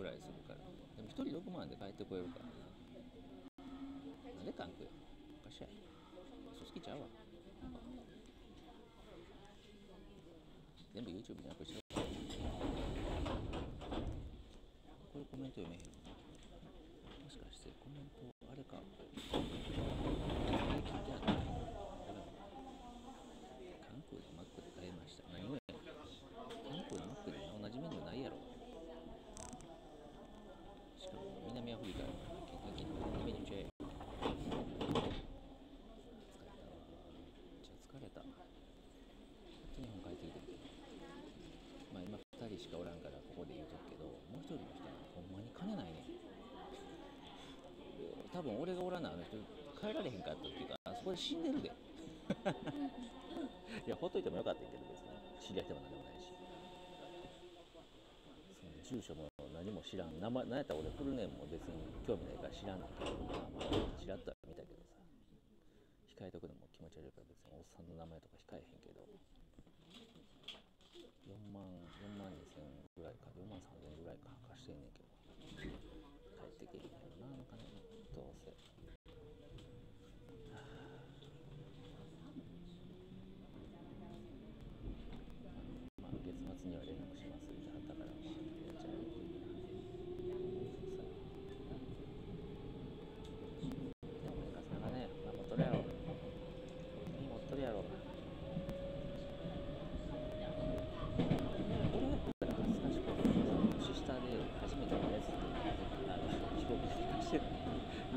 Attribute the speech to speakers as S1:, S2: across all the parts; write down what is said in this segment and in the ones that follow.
S1: ぐらいするから。でも1人6万で帰ってこれるからななんで関空やおかしい嘘つきちゃうわ。全部 YouTube にアップしてこれコメント読めへんもしかしてコメントあれかこれ聞いてあった関空でマックで買いました何をや関空のマックで同じメニューないやろしかも南アフリカやからケンタッキーのメニューチェーン疲れたわめっちゃ疲れたやっと日本帰ってきてまあ今2人しかおらんからここで言うとくけどもう一人の人はほんまに金ないねん多分俺がおらなあの人帰られへんかったっていうかあそこで死んでるで。いやほっといてもよかったけど別に知り合っても何でもないしその住所も何も知らん名前何やったら俺フルネームも別に興味ないから知らんけどちらっとは見たけどさ。控えとくのも気持ち悪いから別におっさんの名前とか控えへんけど。4万4万2千ぐらいか4万3千ぐらいか貸してんねんけど帰ってけえへんやろなあの金どうせはあまあ月末には連絡しますってはったからやっちゃうでもねかさがねまあ持っとるやろ持っとるやろ俺やったら恥ずかしくて年下で初めてのやつってあの帰国してよ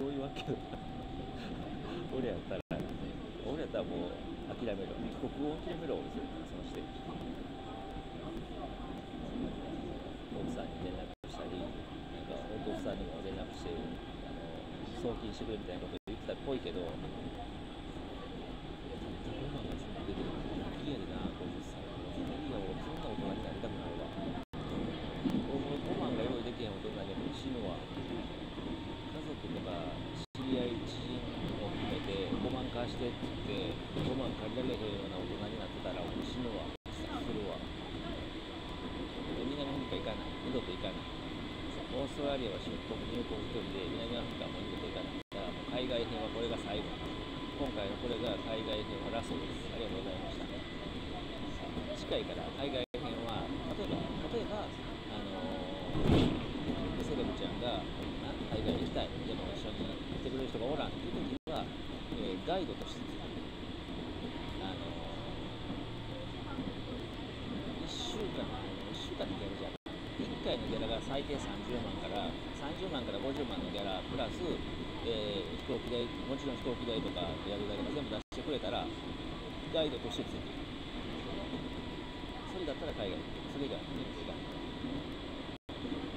S1: う言わんけど俺やったら俺やったらもう諦めろ帰国を諦めろでするからその人奥さんに連絡したりなんか弟さんにも連絡してあの送金してくれみたいなこと言ってたっぽいけどいやたった5万が全部出てる嫌でな50歳いや俺そんな大人になりたくないわ俺5万が用意できへん大人にも死ぬわ家族とか知り合い知人も含めて5万貸してって言って5万借りられへんような大人になってたら俺死ぬわ自殺するわで南アフリカ行かない二度と行かないオーストラリアは出国入国一人で南アフリカも二度と行かないだからもう海外編はこれが最後今回のこれが海外編はラストですありがとうございました近いから海外編は例えば例えばあのー、セレブちゃんがな海外行きたいでも一緒に行ってくれる人がおらんっていう時は、えーガイドとしつつあのー、1週間1週間のギャラじゃ1回のギャラが最低30万から30万から50万のギャラプラス、えー飛行機代もちろん飛行機代とか宿代とか全部出してくれたらガイドとしてついていくそれだったら海外行ってそれ以外は行くかっ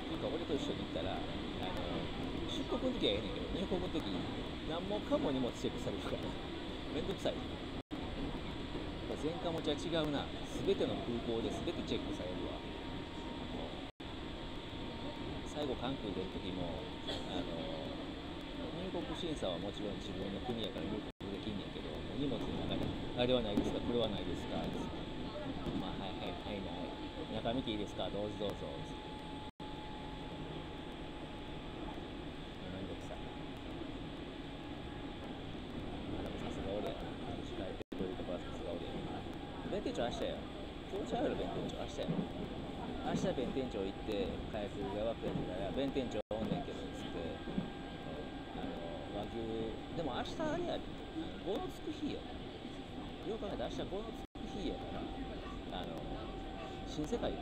S1: ていうか俺と一緒に行ったらあの出国の時はええねんけど入国の時に何もかも荷物チェックされるからめんどくさいやっぱ前科持ちは違うな全ての空港で全てチェックされるわ最後関空出る時もあの入国審査はもちろん自分の国やから入国できんねんけど荷物の中で「あれはないですかこれはないですか」まあ、はいはいはいはい。中見ていいですかどうぞどうぞ。つってめんどくさい。まあでもさすが俺やな。控えてくれるとこはさすが俺やな。弁天町明日や。今日ちゃうやろ、弁天町。明日や。明日弁天町行って、開発が枠やってたら、弁天町おんねんけどっ、つって、あの、和牛、でも明日あれやで、5のつく日や。よう考えたら明日5のつく日やから、あの、新世界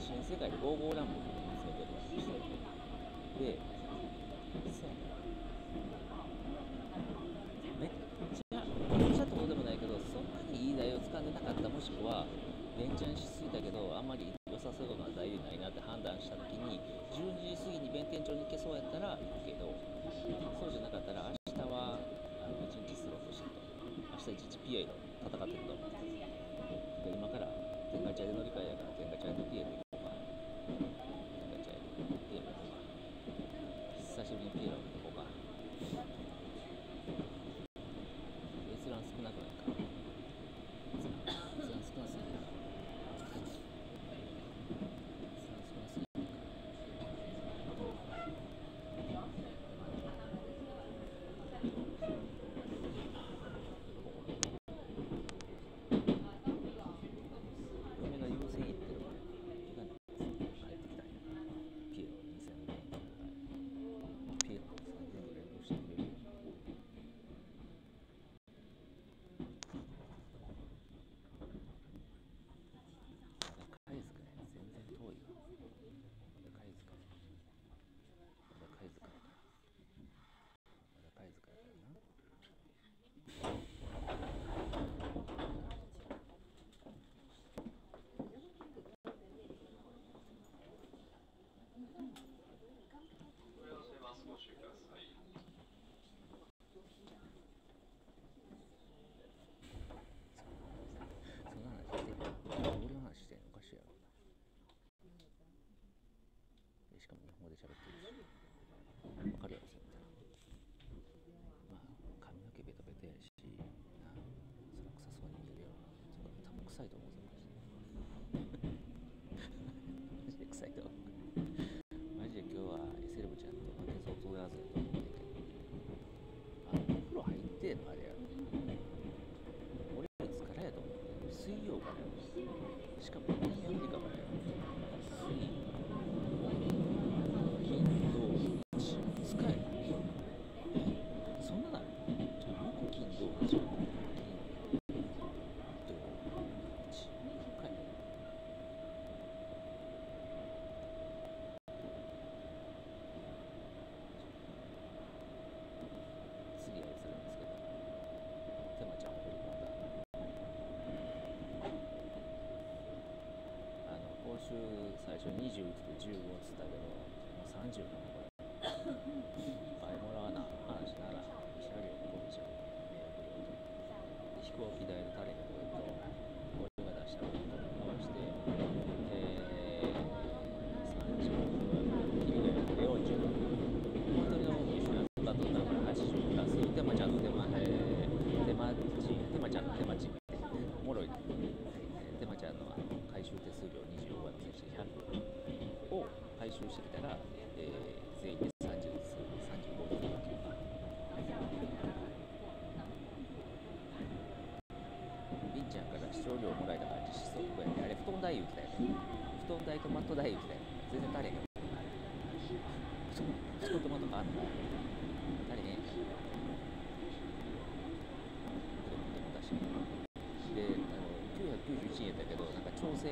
S1: 新世界でゴーゴーランボ見つめてるわけで、そうやなめっちゃ、めっちゃどうでもないけど、そんなにいい台を掴んでなかった、もしくは、連チャンしすぎたけど、あんまり良さそうな台でないなって判断したときに、12時過ぎに弁天町に行けそうやったら行くけど、そうじゃなかったら、明日はあの1日スローとしてると。際 1PA の戦ってるの。で今から天下茶屋で乗り換えやから天下茶屋とピエイで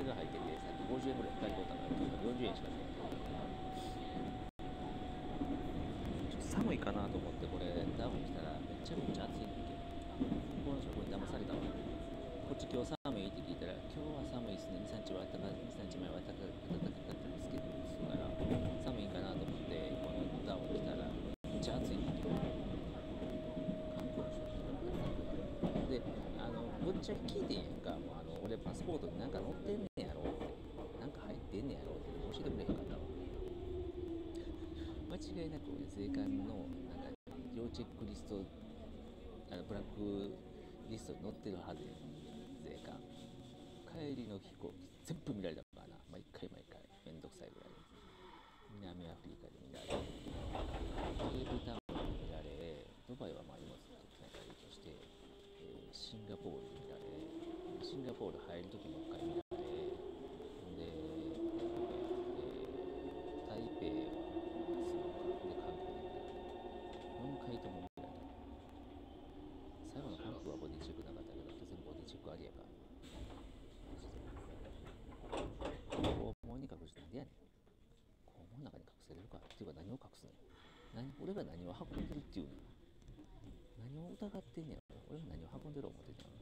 S1: 円が入ってて、150円ぐらい買い取ったの40円しかしない。寒いかなと思って、これ、ダウン着たらめちゃめちゃ暑いんだけど、この人、これ騙されたわ。こっち今日寒いって聞いたら、今日は寒いですね、2、3日は暖か2、3日前は暖かかったんですけど、だから寒いかなと思って、このダウン着たら、めっちゃ暑いんだけど。であのぶっちゃけ聞いてんやんかもうあの俺パスポートに何か載ってんね違いなく税関のなんか要チェックリストあのブラックリストに載ってるはず税関。帰りの飛行機全部見られた。でやね。ん肛門の中に隠せれるかっていうか何を隠すねん何俺が何を運んでるっていうね何を疑ってんねん俺が何を運んでる思ってんの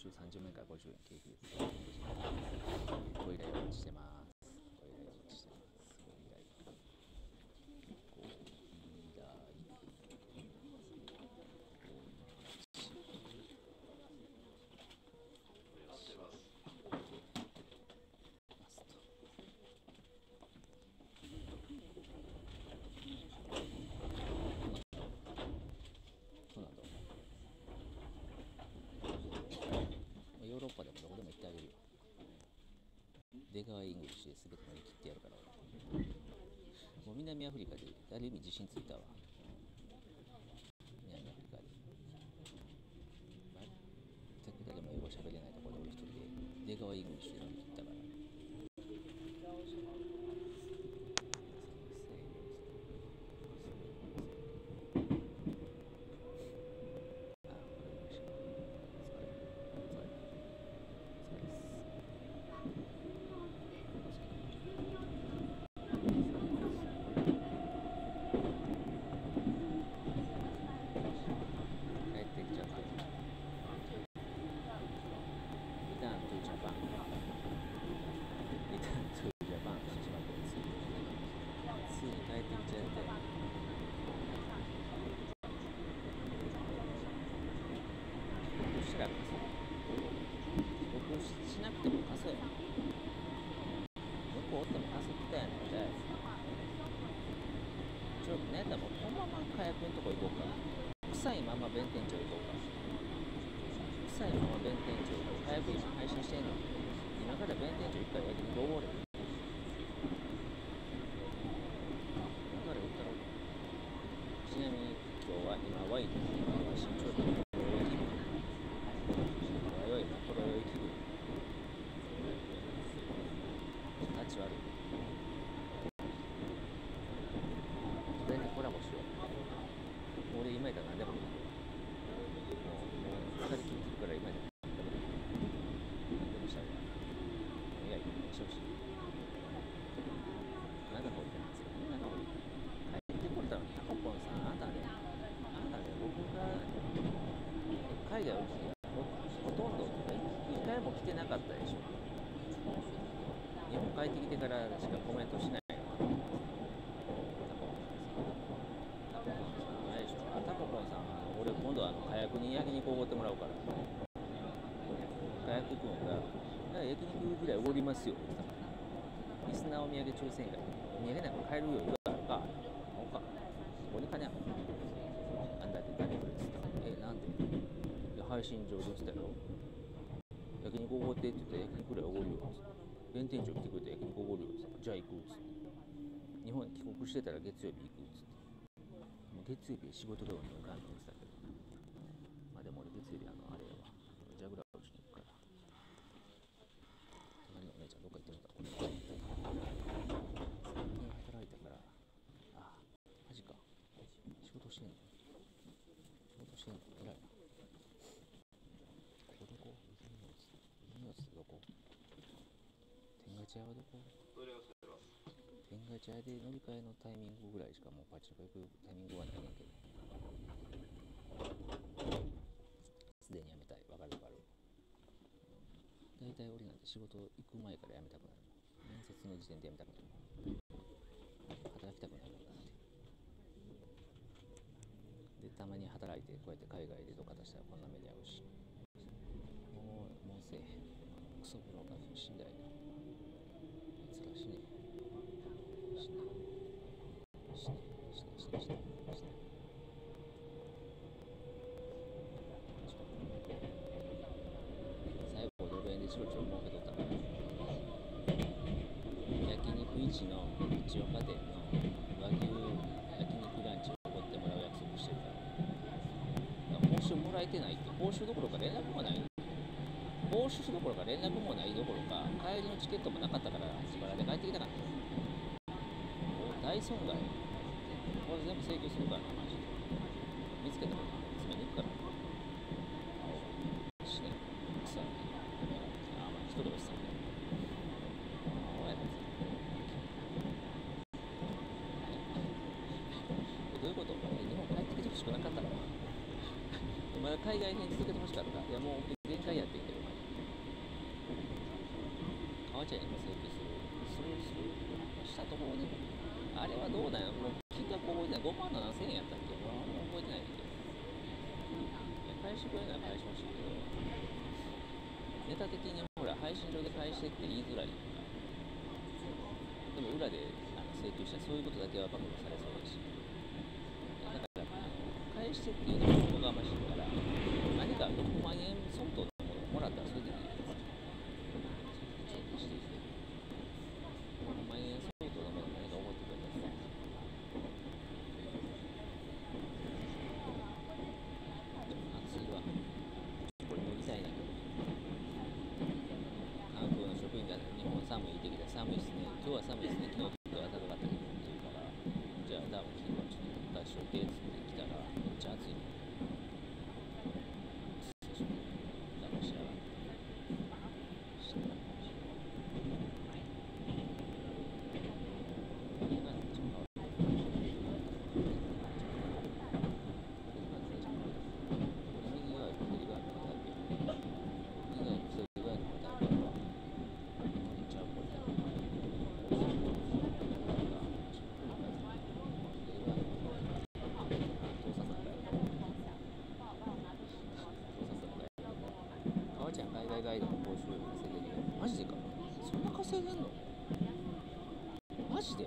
S2: 週30名から50円経費です。ご依頼をしてますご依頼お待ちしてますご依頼ご依頼ますとそうなんだヨーロッパでもどこでも行ってあげるよ出川イングリッシュで全て乗り切ってやるから俺もう南アフリカである意味自信ついたわ南アフリカで全く誰も英語喋れないところで俺一人で出川イングリッシュで乗り切ったから帰ってきちゃった。リターントゥジャパン。リターントゥジャパン。しまってついについに帰ってきちゃって。どうしたら貸そう僕しなくても貸そうや。向こうおっても貸せてたやんじゃあ。ちょっとね、でもこのまま火薬のとこ行こうか。臭いまま弁天町行こうか。臭いまま弁天町行こう。火薬今配信してんの。今から弁天町一回焼き肉おごれ。今から売ったろうか。ちなみに今日は今ワインの配信中でほろ酔い気分。ほろ酔いな、ほろ酔い気分。タッチ悪い。どうやってコラボしよう。俺今やったら何でもいい。もう、もう、二人きりってるから今やったら何でもいい。何でもしたいわ。いや、いい。してほしい。なんだこれってなんですかなんだこれ。帰ってこれたのに、タコポンさん、あなたね、あなたね、僕が海外をほほとんど一回も来てなかったでしょ。日本帰ってきてからしかコメントしないよな。タコポンさん。あれでしょタコポンさん俺今度あの火薬に焼肉おごってもらうから火薬くんが「焼肉ぐらいおごりますよ」って言ったからリスナーお土産抽選会お土産なんか買える余裕あるかほかそこに金あるあんだけ誰くれっつったえなんでいや配信上で言ってたよ焼肉おごってって言ったら焼肉ぐらいおごるよっつって店長来てくれた焼肉おごるよっつってじゃあ行くっつって。日本に帰国してたら月曜日行くっつって。もう月曜日仕事がに向かんのて言ってたけどまあでも俺月曜日あのあれやわジャグラー打ちに行くから隣のお姉ちゃんどっか行ってもらったこれ最近働いたからあマジか仕事してんの仕事してんの偉いなここどこ泉の津泉の津ってどこ天下茶屋はどこ天下茶屋で乗り換えのタイミングぐらいしかもうパチンコ行くタイミングはないねんけどすでに辞めたいわかるわかる大体俺なん。て仕事行く前から辞めたくなる面接の時点で辞めたくなる働きたくないもんだってでたまに働いてこうやって海外でどっか出したらこんな目に遭うしもうもうせえへんクソ風呂が死んだいなもらう約束してるから。だから報酬もらえてないって報酬どころか連絡もない。報酬どころか連絡もないどころか帰りのチケットもなかったから自腹で帰ってきたから。お大損害。これ全部請求するからなマジで。見つけたら詰めに行くから。青死ね草あまあ人でもしたんだよお前らどういうこと？日本帰ってきてほしくなかったの？まだ海外編続けてほしかった？いやもう限界やってんけど川ちゃんにも請求するするするしたところであれはどうなんやもう金額覚えてない5万7千円やったっけもう覚えてないけどいや返してくれないら返してほしいけどネタ的にほら配信上で返してって言いづらいやんかでも裏であの請求したらそういうことだけは暴露されそうだし。だから返してっていうのもおこがましいから。何か6万円相当のものをもらったらそれでいいやつちょっとして6万円相当のもの何か覚えてくれたら暑いわこれ脱ぎたいな観光の職員が日本寒いってきた寒いですね今日は寒いですね昨日ちょっと暖かかったけどって言うからじゃあダウン着るわちょっと出しといてっつって来たらめっちゃ暑いねダウンしやがってしたら家がめっちゃ変わる右側と左側のタイプ右側と左側のタイプはちゃうこれ川ちゃん海外ガイドの報酬稼いでるよマジでかそんな稼いでんのマジで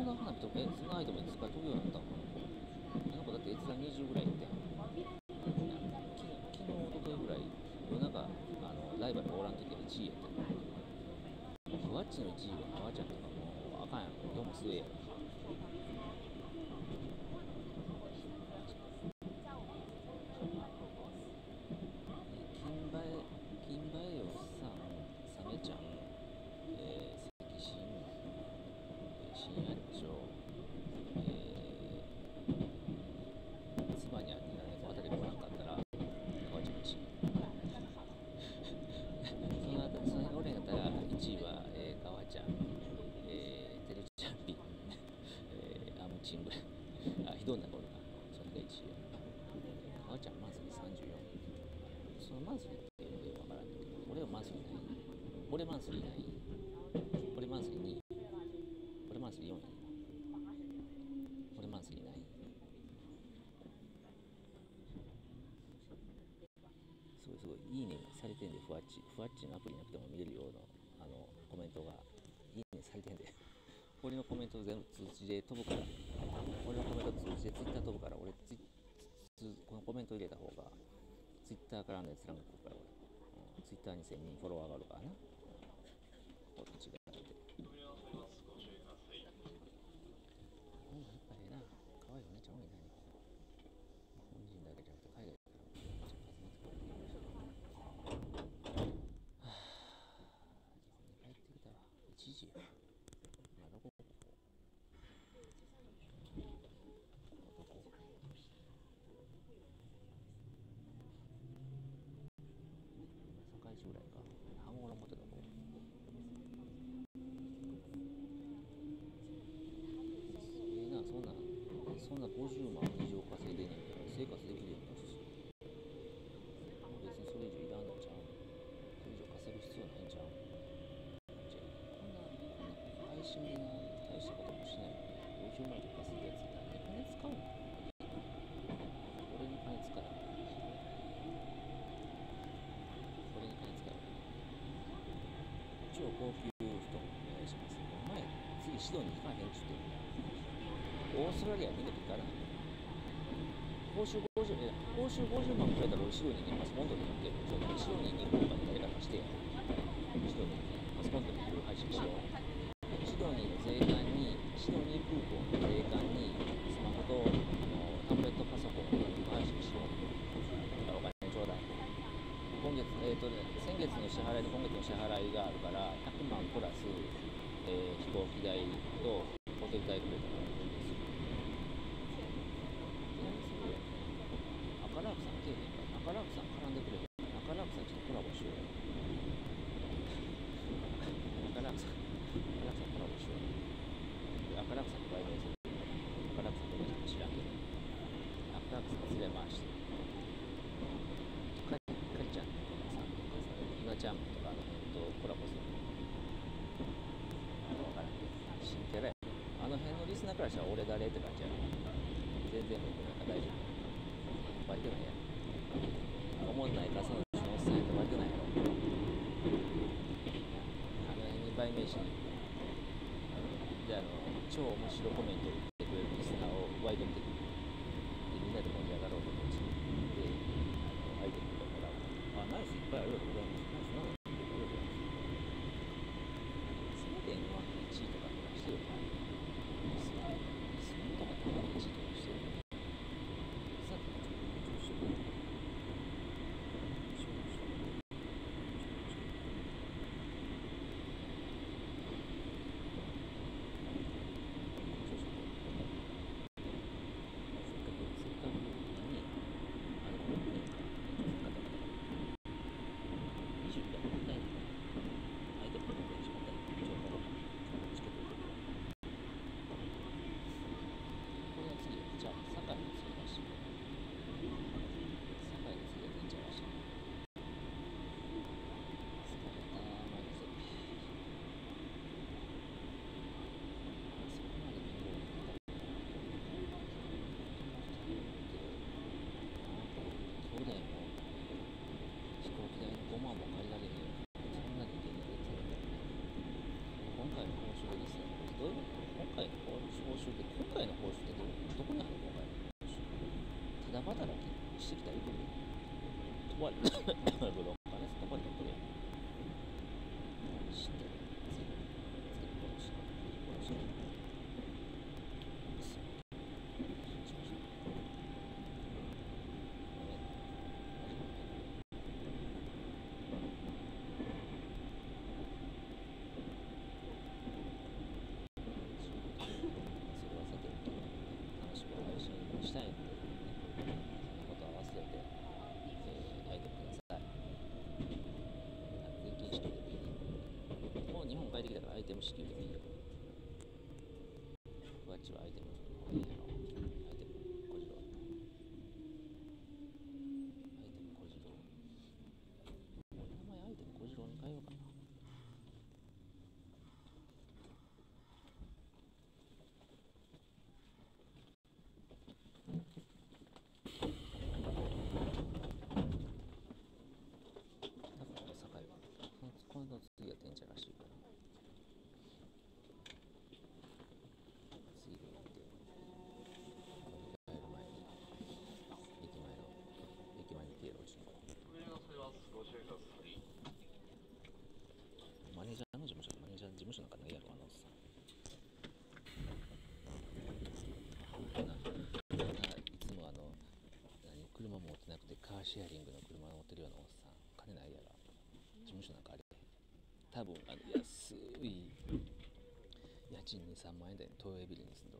S2: なんでそんな花火とかえそのアイテムに使い飛ぶようになった。のあの子だって閲覧20ぐらいって。昨日昨日一昨日ぐらい夜中あのライバルがおらん時は1位やって。んふわっちの1位は川ちゃんとかもうあかんやろどうも末えや。ろ金映え金映えをさサメちゃん、えー、関心、えー、新八丁、えー、つばにゃんになねこの辺り来なかったら川ちゃん1位そのあたりその辺俺やったら1位は、えー、川ちゃん、えー、てるちゃんぴん、えー、アムチンぐらいあひどんな頃かそれが1位や川ちゃんマンスリー34そのマンスリーっていうのがよくわからんけど俺はマンスリーない俺マンスリーない俺マンスリー2位俺マンスリー4位俺マンスリーないすごいすごいいいねされてんでふわっちふわっちのアプリなくても見れるようなあのコメントがいいねされてんで俺のコメント全部通知で飛ぶから俺のコメント通知でツイッター飛ぶから俺ツイこのコメント入れた方がツイッターからのやつらが来るから俺、うん、ツイッターに1000人フォロワーがあるからなこっちがってうんやっぱりな可愛いお姉ちゃん多いな日本日本人だけじゃなくて海外からもめっちゃ集まってくれるはあ日本に帰ってきたわ1時や今どこここどこ堺市ぐらいか半頃持ってたこええなそんなそんな50万以上稼いでんねんから生活できるようになるし別にそれ以上いらんのちゃうそれ以上稼ぐ必要ないんちゃうじゃあこんなこんな配信でな大したこともしないのに50万以上稼ぐやつ何に金使うの俺に金使えこれに金使う超高級布団お願いしますお前次シドニー行かへんっつってオーストラリア見ると行かない報酬50え報酬50万くれたら俺シドニーにパスポントで行ってちょっとシドニーに行こうかって誰かがしてやシドニーにパスポントで行く配信しよう代名詞であの超面白コメントを言ってくれるリスナーをワイドにで demiş gibi değil. 多分あの安い家賃23万円台の東映ビルに住んで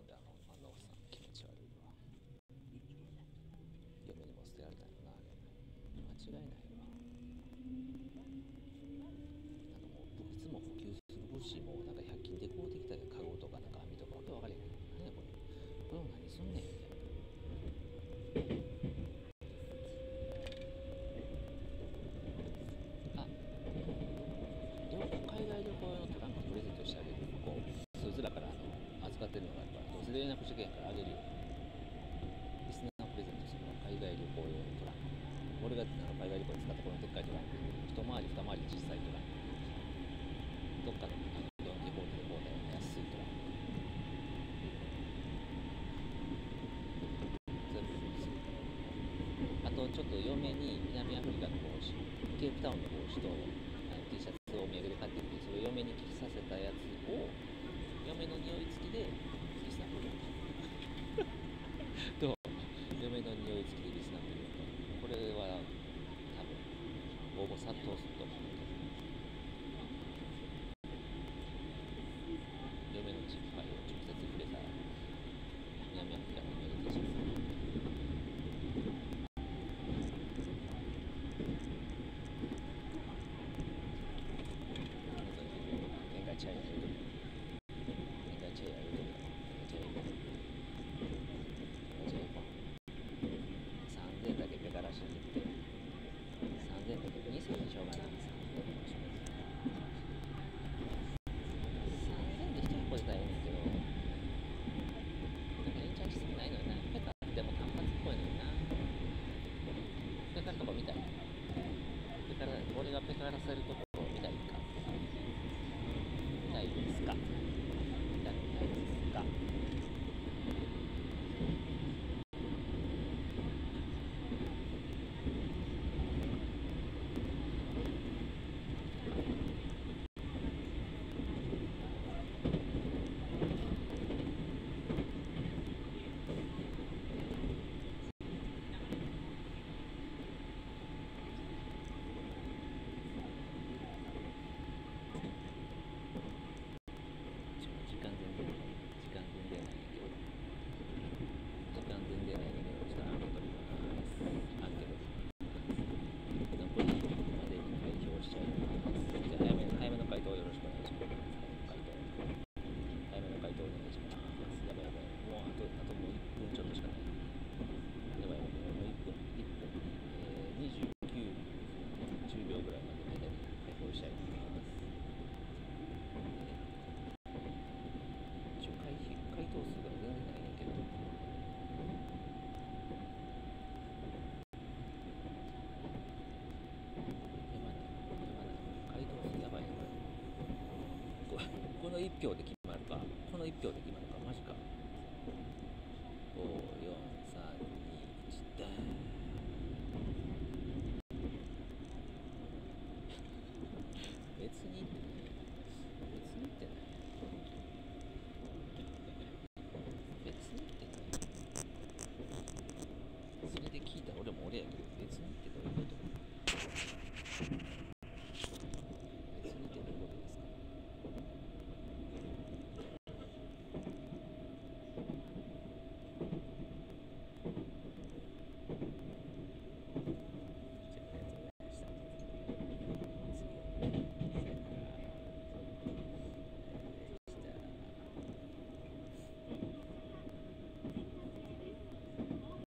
S2: ちょっと嫁に南アフリカの帽子ケープタウンの帽子と van a hacer 1票で決まるか。この1票で決